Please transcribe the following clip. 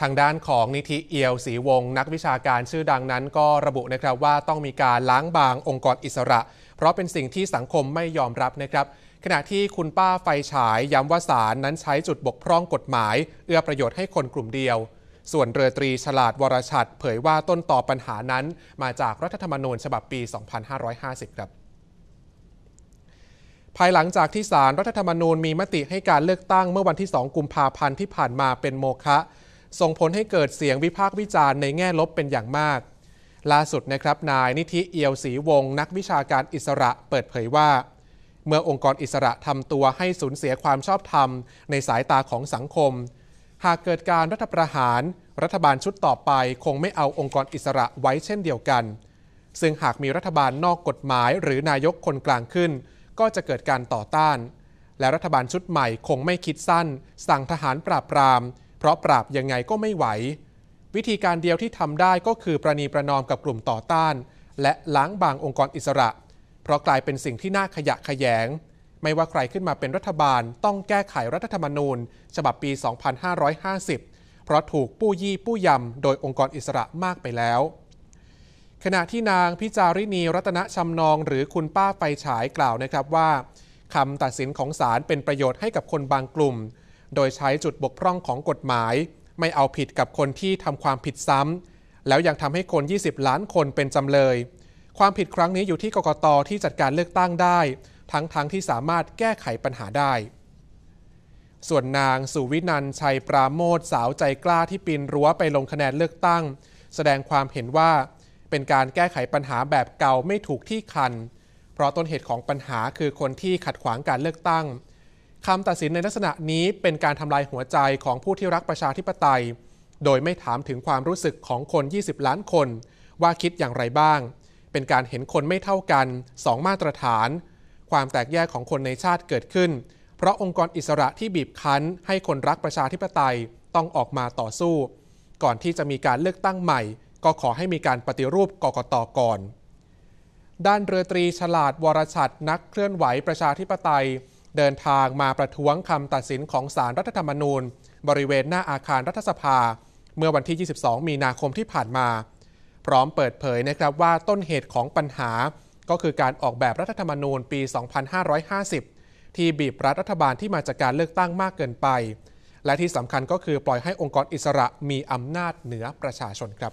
ทางด้านของนิธิเอียวศรีวงศ์นักวิชาการชื่อดังนั้นก็ระบุนะครับว่าต้องมีการล้างบางองค์กรอิสระ เพราะเป็นสิ่งที่สังคมไม่ยอมรับนะครับขณะที่คุณป้าไฟฉายย้ำว่าศาลนั้นใช้จุดบกพร่องกฎหมาย เอื้อประโยชน์ให้คนกลุ่มเดียว ส่วนเรือตรีฉลาดวรชัดเผยว่าต้นต่อปัญหานั้น มาจากรัฐธรรมนูญฉบับปี 2550 ครับภายหลังจากที่ศาลรรัฐธรรมนูญมีมติให้การเลือกตั้งเมื่อวันที่ 2 กุมภาพันธ์ที่ผ่านมาเป็นโมฆะ ส่งผลให้เกิดเสียงวิพากษ์วิจารณ์ในแง่ลบเป็นอย่างมาก ล่าสุดนะครับนายนิธิเอียวศรีวงศ์นักวิชาการอิสระเปิดเผยว่า เมื่อองค์กรอิสระทำตัวให้สูญเสียความชอบธรรม ในสายตาของสังคม หากเกิดการรัฐประหาร รัฐบาลชุดต่อไป คงไม่เอาองค์กรอิสระไว้เช่นเดียวกัน ซึ่งหากมีรัฐบาลนอกกฎหมาย หรือนายกคนกลางขึ้น ก็จะเกิดการต่อต้านและรัฐบาลชุดใหม่คงไม่คิดสั้น สั่งทหารปราบปราม เพราะปราบยังไงก็ไม่ไหว วิธีการเดียวที่ทำได้ก็คือประนีประนอมกับกลุ่มต่อต้าน และล้างบางองค์กรอิสระ เพราะกลายเป็นสิ่งที่น่าขยะขยง ไม่ว่าใครขึ้นมาเป็นรัฐบาล ต้องแก้ไขรัฐธรรมนูญ ฉบับปี 2550 เพราะถูกปู้ยี่ปู้ยำโดยองค์กรอิสระมากไปแล้วขณะที่นางพิจาริณีรัตนชำนองหรือคุณป้าไฟฉายกล่าวนะครับว่าคำตัดสินของศาลเป็นประโยชน์ให้กับคนบางกลุ่ม โดยใช้จุดบกพร่องของกฎหมาย ไม่เอาผิดกับคนที่ทำความผิดซ้ำแล้วยังทำให้คน 20 ล้านคนเป็นจำเลย ความผิดครั้งนี้อยู่ที่กกตที่จัดการเลือกตั้งได้ ทั้งๆทที่สามารถแก้ไขปัญหาได้ ส่วนนางสุวินันชัยปราโมทสาวใจกล้าที่ปีนรั้วไปลงคะแนนเลือกตั้ง แสดงความเห็นว่าเป็นการแก้ไขปัญหาแบบเก่าไม่ถูกที่คัน เพราะต้นเหตุของปัญหาคือคนที่ขัดขวางการเลือกตั้ง คำตัดสินในลักษณะนี้เป็นการทำลายหัวใจของผู้ที่รักประชาธิปไตย โดยไม่ถามถึงความรู้สึกของคน 20 ล้านคน ว่าคิดอย่างไรบ้าง เป็นการเห็นคนไม่เท่ากัน 2 มาตรฐาน ความแตกแยกของคนในชาติเกิดขึ้น เพราะองค์กรอิสระที่บีบคั้น ให้คนรักประชาธิปไตยต้องออกมาต่อสู้ ก่อนที่จะมีการเลือกตั้งใหม่ ก็ขอให้มีการปฏิรูปกกตก่อน ด้านเรือตรีฉลาดวรชัดนักเคลื่อนไหวประชาธิปไตย เดินทางมาประท้วงคำตัดสินของสารรัฐธรรมนูญ บริเวณหน้าอาคารรัฐสภา เมื่อวันที่ 22 มีนาคมที่ผ่านมา พร้อมเปิดเผยนะครับว่าต้นเหตุของปัญหา ก็คือการออกแบบรัฐธรรมนูญปี 2550 ที่บีบรัฐรัฐบาลที่มาจากการเลือกตั้งมากเกินไป และที่สำคัญก็คือปล่อยให้องค์กรอิสระมีอำนาจเหนือประชาชนครับ